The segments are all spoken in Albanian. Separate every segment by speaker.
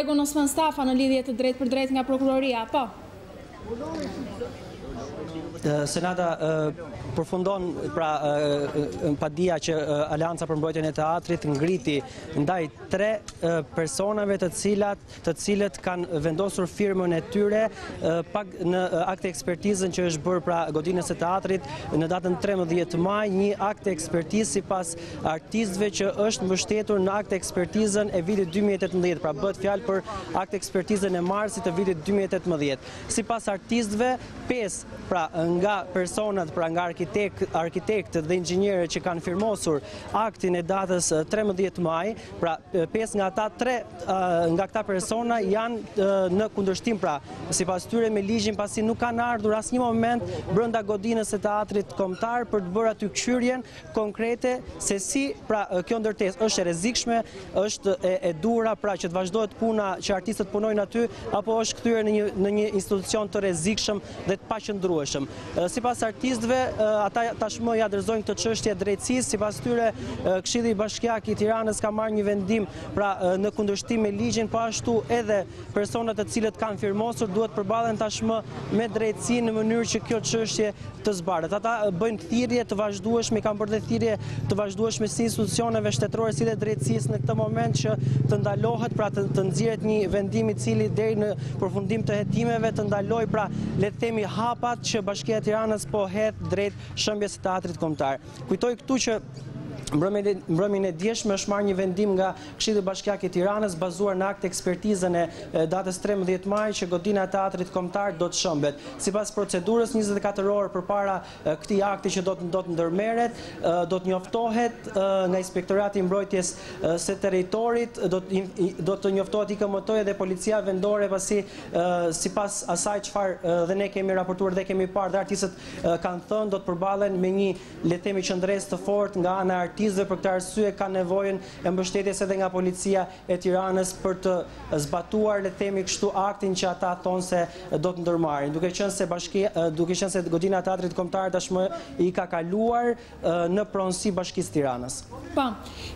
Speaker 1: Kolegun Osman Stafa në lidhje të drejtpërdrejtë nga prokuroria, po.
Speaker 2: Senada përfundon pra padia që Aleanca për Mbrojtjen e Teatrit ngriti ndaj tre personave të cilat të cilët kanë vendosur firmën e tyre pak në akt ekspertizën që është bërë pra godinës së teatrit në datën 13 maj, një akt ekspertizë sipas artistëve që është mbështetur në akt ekspertizën e vitit 2018, pra bëhet fjalë për akt ekspertizën e marsit të vitit 2018. Sipas artistëve, pesë pra nga personat, pra nga arkitektë dhe inxhinierë që kanë firmosur aktin e datës 13 maj, pra pesë nga ta tre nga këta persona janë në kundërshtim, pra sipas tyre me ligjin, pasi nuk kanë ardhur asnjë moment brënda godinës së teatrit kombëtar për të bërë aty këqyrjen, konkrete se si pra kjo ndërtesë është e rrezikshme, është e, e duhura pra që të vazhdohet puna që artistët punojnë aty apo është kthyer në një në një institucion të rrezikshëm dhe të paqëndrueshëm. Sipas artistëve, ata tashmë ia dorëzojnë këtë çështje drejtësisë, sipas tyre Këshilli Bashkiak i Tiranës ka marrë një vendim pra në kundërshtim me ligjin, po ashtu edhe personat të cilët kanë firmosur duhet përballen tashmë me drejtësi në mënyrë që kjo çështje të zbardhet. Ata bëjnë thirrje të vazhdueshme, kanë bërë dhe thirrje të vazhdueshme si institucioneve shtetërore si dhe drejtësisë në këtë moment që të ndalohet pra të, të nxirret një vendim i cili deri në përfundim të hetimeve të ndalojë pra le të themi hapat që Bashkia e Tiranës po hedh drejt shëmbjes së teatrit kombëtar. Kujtoj këtu që mbrëmjen e djeshme është marrë një vendim nga Këshilli Bashkiak i Tiranës bazuar në akt ekspertizën e datës trembëdhjetë maj që godina e Teatrit Kombëtar do të shëmbet. Sipas procedurës njëzet e katër orë përpara këtij akti që do të do të ndërmerret do të njoftohet nga Inspektorati i Mbrojtjes së Territorit do të do të njoftohet IKMT-ja dhe Policia Vendore pasi sipas asaj çfarë dhe ne kemi raportuar dhe kemi parë dhe artistët kanë thënë do të përballen me një le të themi qëndresë të fortë nga ana e artistëve për këtë arsye kanë nevojën e mbështetjes edhe nga policia e Tiranës për të zbatuar le të themi kështu aktin që ata thonë se do të ndërmarrin duke qenë se bashkia duke qenë se godina e Teatrit Kombëtar tashmë i ka kaluar në pronësi Bashkisë Tiranës.
Speaker 1: Po.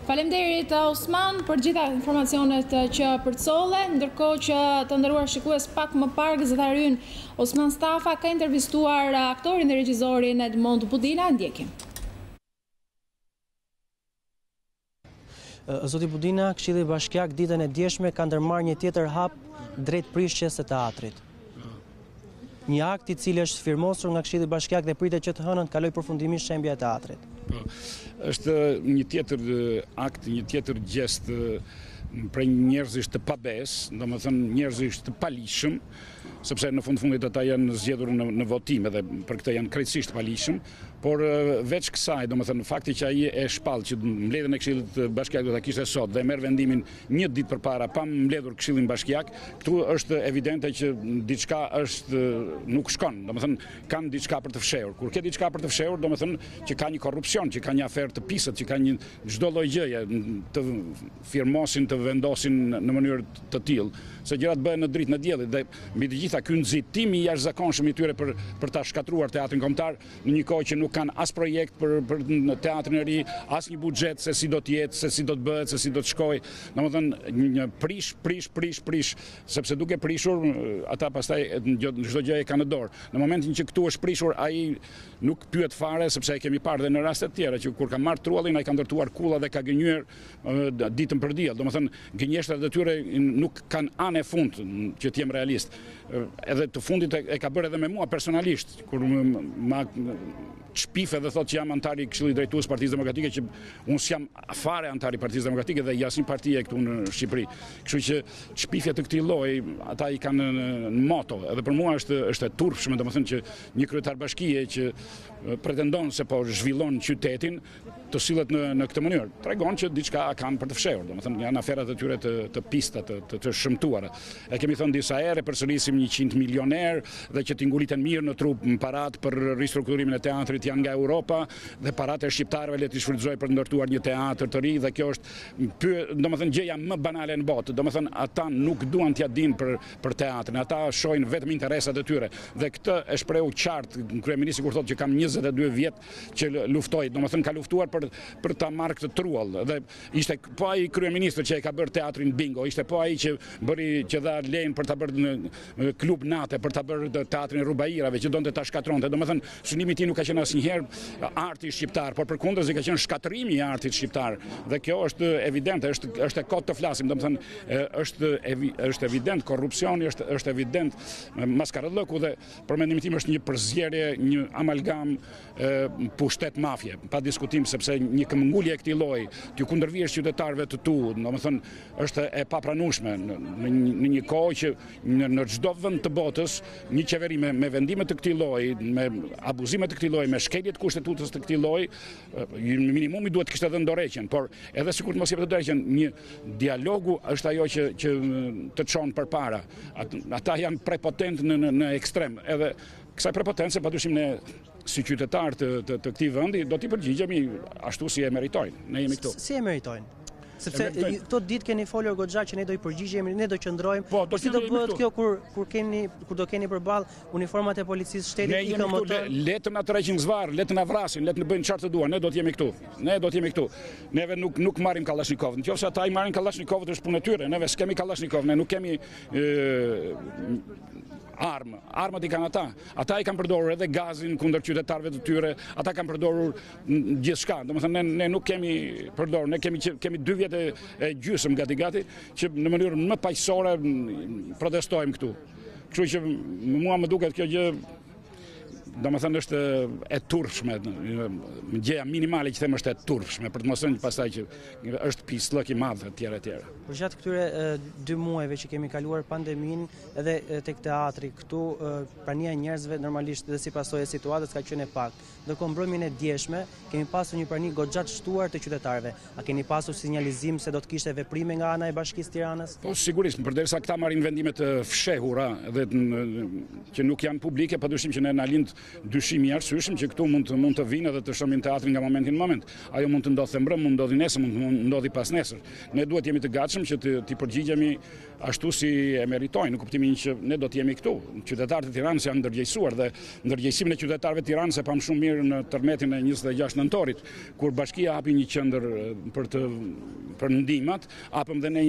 Speaker 1: Faleminderit Osman për gjitha informacionet që përcolle, ndërkohë që të nderuar shikues pak më parë gazetari ynë Osman Stafa ka intervistuar aktorin dhe regjisorin Edmond Budina, e ndjekim.
Speaker 2: Zoti Budina, Këshilli Bashkiak ditën e djeshme ka ndërmarrë një tjetër hap drejt prishjes së teatrit. Një akt i cili është firmosur nga Këshilli Bashkiak dhe pritet që të hënën të kalojë përfundimisht shembja e teatrit.
Speaker 3: Po, është një tjetër akt, një tjetër gjest prej njerëzish të pabesë, domethënë njerëzish të paligjshëm, sepse në fund të fundit ata janë zgjedhur në, në votim edhe për këtë janë krejtësisht të paligjshëm, por veç kësaj, domethënë fakti që ai e shpall që mbledhjen e Këshillit Bashkiak do ta kishte sot dhe merr vendimin një ditë përpara pa mbledhur Këshillin Bashkiak, këtu është evidente që diçka është nuk shkon, domethënë kanë diçka për të fshehur. Kur ke diçka për të fshehur, domethënë që ka një korrupsion, që ka një aferë të pisët, që ka një çdo lloj gjëje të firmosin të vendosin në mënyrë të tillë, se gjërat bëhen në dritën e diellit dhe mbi të gjitha ky nxitim i jashtëzakonshëm i tyre për për ta shkatërruar teatrin kombëtar, në një kohë që nuk kanë as projekt për për teatrin e ri, as një buxhet se si do të jetë, se si do të bëhet, se si do të shkojë. Domethënë një prish, prish, prish, prish, sepse duke prishur ata pastaj çdo gjë e kanë në dorë. Në momentin që këtu është prishur ai nuk pyet fare sepse e kemi parë dhe në raste të tjera që kur ka marrë truallin ai ka ndërtuar kulla dhe ka gënjyer ditën për diell, domethënë gënjeshtrat e tyre nuk kanë anë e fund, që të jem realist. Edhe të fundit e ka bërë edhe me mua personalisht, kur më shpif dhe thotë që jam antar i Këshillit Drejtues së Partisë Demokratike që unë s'jam fare antar i Partisë Demokratike dhe i asnjë partie këtu në Shqipëri. Kështu që shpifje të këtij lloji ata i kanë në moto. Edhe për mua është është e turpshme domethënë që një kryetar bashkie që pretendon se po zhvillon qytetin, të sillet në në këtë mënyrë. Tregon që diçka kanë për të fshehur, domethënë janë aferat e tyre të të pista të të, të shëmtuara. E kemi thënë disa herë, përsërisim 100 milion herë dhe që t'i nguliten mirë në tru, paratë për ristrukturimin e teatrit janë nga Europa dhe paratë e shqiptarëve le t'i shfrytëzojë për të ndërtuar një teatër të ri dhe kjo është py, domethënë gjëja më banale në botë. Domethënë ata nuk duan t'ia dinë për për teatrin, ata shohin vetëm interesat e tyre. Dhe këtë e shprehu qartë kryeministri kur thotë që kam 22 vjet që luftoj, domethënë ka luftuar për, për ta marrë këtë truall. Dhe ishte po ai kryeministër që e ka bërë teatrin bingo, ishte po ai që bëri që dha lejen për ta bërë klub nate, për ta bërë teatrin e Rubairave, që donte ta shkatërronte. Domethënë, synimi i tij nuk ka qenë asnjëherë arti shqiptar, por përkundrazi ka qenë shkatërrimi i artit shqiptar. Dhe kjo është evident, është, është e kot të flasim, domethënë, është, është evident, korrupsioni është, është evident, maskarallëku dhe Për mendimin tim është një përzierje, një amalgam pushtet mafie, pa diskutim sepse një këmbëngulje e këtij lloji, t'i kundërvihesh qytetarëve të tu, domethënë është e papranueshme në një kohë që në çdo vend të botës një qeveri me, me vendime të këtij lloji, me abuzime të këtij lloji, me shkelje të kushtetutës të këtij lloji, minimumi duhet të kishte dhënë dorëheqjen, por edhe sikur të mos jepte dorëheqjen, se dialogu është ajo që që të çon përpara. Ata janë prepotentë në ekstrem. Edhe kësaj prepotence, pa dyshim ne si qytetarë të, të, të këtij vendi, do t'i përgjigjemi ashtu si e meritojnë. Ne jemi këtu.
Speaker 2: Si e meritojnë? Sepse këto ditë keni folur goxha që ne do i përgjigjemi, ne do qëndrojmë. Po si do bëhet kjo kur kur keni kur do keni përballë Uniformat e policisë së shtetit
Speaker 3: i këmbëtojnë. Ne jemi këtu, le të na tërheqin zvarrë, le të na vrasin, le të bëjnë çfarë të duan, ne do të jemi këtu. Ne do të jemi këtu. Neve nuk nuk marrim Kalashnikov. Nëse ata i marrin Kalashnikov, është punë e tyre. Neve s'kemi Kalashnikov, ne nuk kemi armë. Armët i kanë ata. Ata i kanë përdorur edhe gazin kundër qytetarëve të tyre. Ata kanë përdorur gjithçka. Domethënë ne ne nuk kemi përdorur, ne kemi kemi dy vjet e gjysmë gati gati që në mënyrë më paqësore protestojmë këtu. Kështu që mua më duket kjo gjë domethënë është e turpshme, gjëja minimale që them është e turpshme, për të mos thënë pastaj që është pisllëk i madhë e tjera
Speaker 2: e tjera. Përgjatë këtyre dy muajve që kemi kaluar pandeminë edhe tek teatri, këtu prania e njerëzve normalisht dhe si pasojë e situatës ka qënë e pakët. Ndërkohë mbrëmjen e djeshme kemi pasur një prani goxha të shtuar të qytetarëve. A keni pasur sinjalizim se do të kishte veprime nga ana e Bashkisë së Tiranës?
Speaker 3: Po, sigurisht, përderisa këta marrin vendime të fshehura dhe që nuk janë publike, padyshim që ne na lind dyshimi i arsyeshëm që këtu mund të mund të vijnë dhe të shembin teatrin nga momenti në moment. Ajo mund të ndodhte mbrëmë, mund të ndodhi nesër, mund të ndodhi pasnesër. Ne duhet të jemi të gatshëm që të t'i përgjigjemi ashtu si e meritojnë, në kuptimin që ne do të jemi këtu. Qytetarët e Tiranës janë ndërgjegjësuar dhe ndërgjegjësimin e qytetarëve të Tiranës e pamë shumë mirë në tërmetin e 26 nëntorit, kur bashkia hapi një qendër për të për ndihmat, hapëm dhe ne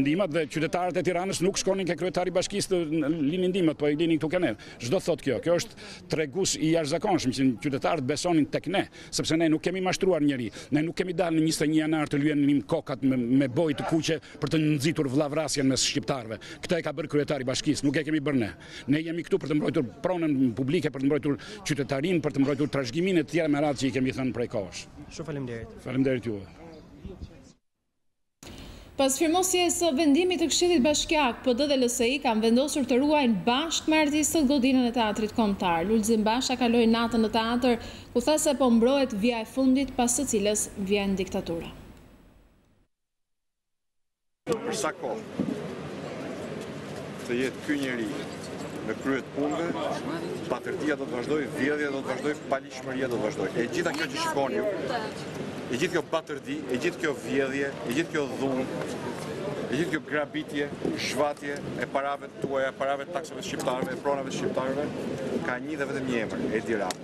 Speaker 3: ndihmat dhe qytetarët e Tiranës nuk shkonin ke kryetari i bashkisë të linin ndihmat, po i linin këtu ke ne. Ç'do të thotë kjo, kjo është tregues i jashtëzakonshëm që qytetarët besonin tek ne, sepse ne nuk kemi mashtruar njeri, ne nuk kemi dalë në 21 janar të lyejmë kokat me, me bojë të kuqe për të nxitur vëllavrasjen mes shqiptarëve. Këtë e ka bërë kryetari i bashkisë, nuk e kemi bërë ne. Ne jemi këtu për të mbrojtur pronën publike, për të mbrojtur qytetarinë, për të mbrojtur trashëgiminë e tjera me radhë që i kemi thënë prej kohësh.
Speaker 2: Shumë faleminderit.
Speaker 3: Faleminderit juve.
Speaker 1: Pas firmosjes së vendimit të Këshillit Bashkiak, PD dhe LSI kanë vendosur të ruajnë bashkë me artistët godinën e Teatrit Kombëtar. Lulzim Basha kaloi natën në teatër, ku tha se po mbrohet vija e fundit pas së cilës vjen diktatura.
Speaker 4: Për sa kohë të jetë ky njeri në krye të punëve, batërdia do të vazhdojë, vjedhja do të vazhdojë, paligjshmëria do të vazhdojë. E gjitha kjo që shikoni, e gjithë kjo batërdi, e gjithë kjo vjedhje, e gjithë kjo dhunë, e gjithë kjo grabitje, zhvatje e parave tuaja, e parave të taksave të shqiptarëve, e pronave të shqiptarëve, ka një dhe vetëm një emër, Edi Rama.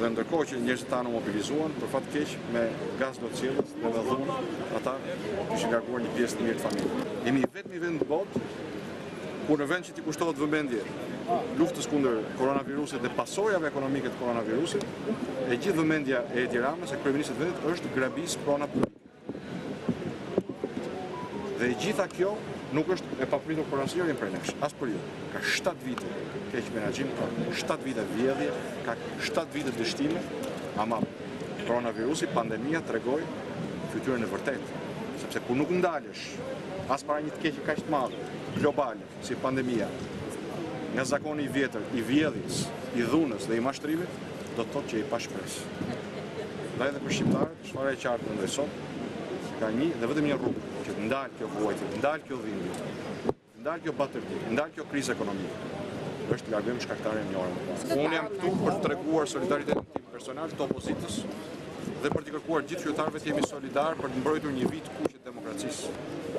Speaker 4: Dhe ndërkohë që njerëzit tanë u mobilizuan, për fat të keq me gaz lotsjellës dhe me dhunë, ata kishin larguar një pjesë të mirë të familjes. Jemi i vetmi vend në botë ku në vend që t'i kushtohet vëmendje luftës kundër koronavirusit dhe pasojave ekonomike të koronavirusit, e gjithë vëmendja e Edi Ramës, e kryeministrit të vendit, është të grabisë prona publike. Dhe e gjitha kjo nuk është e papritur për asnjërin prej nesh, as për ju. Ka 7 vite keqmenaxhim, ka 7 vite vjedhje, ka 7 vite dështime, ama koronavirusi, pandemia tregoi fytyrën e vërtetë. Sepse kur nuk ndalesh as para një të keqe kaq të madhe, globale, si pandemia, nga zakoni i vjetër, i vjedhjes, i dhunës dhe i mashtrimit, do të thotë që je i pashpresë. Dhe edhe për shqiptarët, Shumë e qartë mendoj sot, se ka një dhe vetëm një rrugë që të ndalet kjo vuajtje, të ndalet kjo dhimbje, të ndalet kjo batërdi, të ndalet kjo krizë ekonomike, është të largojmë shkaktarin një orë më parë. Unë jam këtu për të treguar solidaritetin tim personal të opozitës dhe për t'i kërkuar gjithë qytetarëve të jemi solidarë për të mbrojtur një vijë të kuqe të demokracisë.